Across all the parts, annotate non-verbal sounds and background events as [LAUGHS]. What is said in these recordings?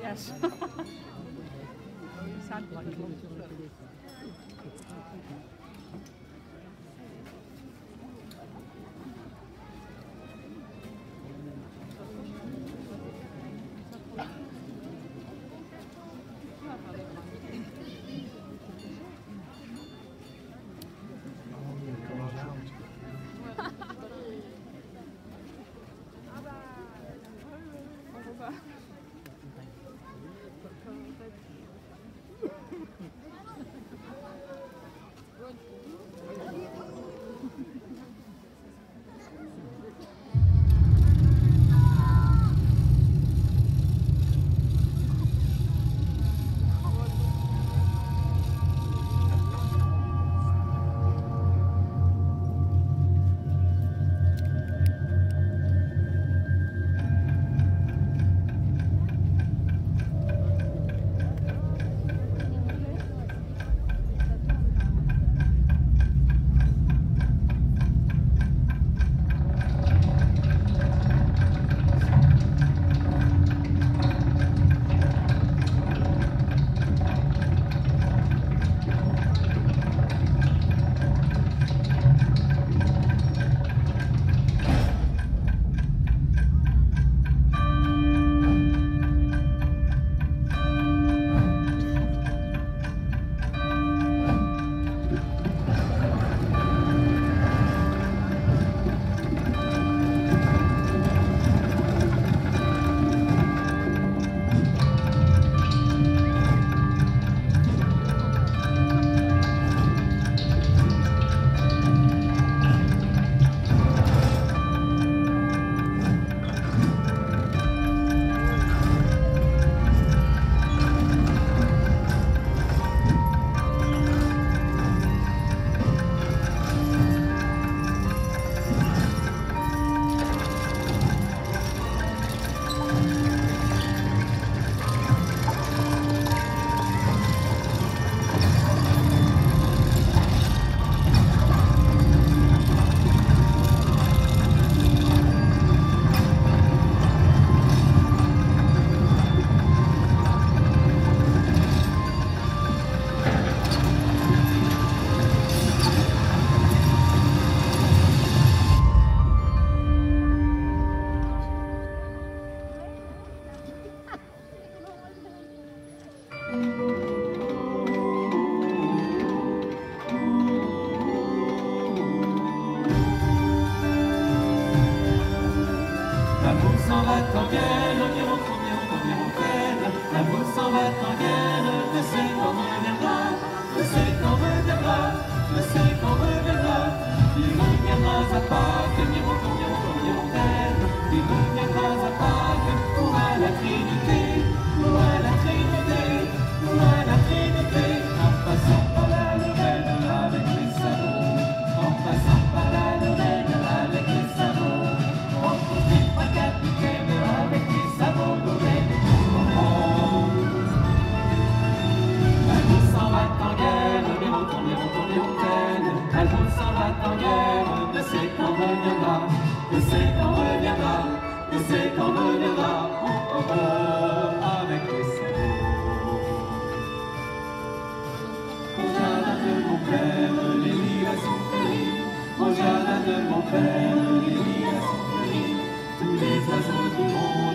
Yes. [LAUGHS] Sound like Je sais qu'on reviendra, je sais qu'on reviendra, oh, oh, oh avec les cerveaux. Au jardin de mon père, les lilas sont fleuries, au jardin de mon père, les lilas sont fleuries, tous les oiseaux du monde.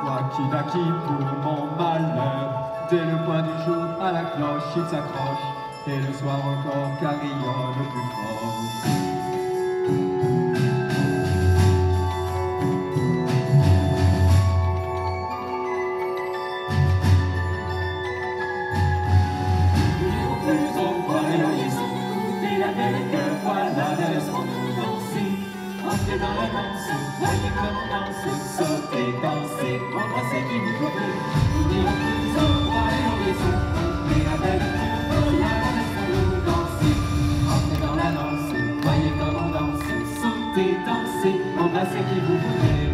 Toi qui naquis pour mon malheur, dès le point du jour à la cloche, il s'accroche, et le soir encore carillonne plus fort. Entrez dans la danse, voyez comme on danse, sautez, dansez, embrassez qui vous faut Nous dirons plus au roi et au Jésus, mais avec Dieu, la laissons-nous danser. Entrez dans la danse, voyez comme on danse, sautez, dansez, embrassez qui vous voulez.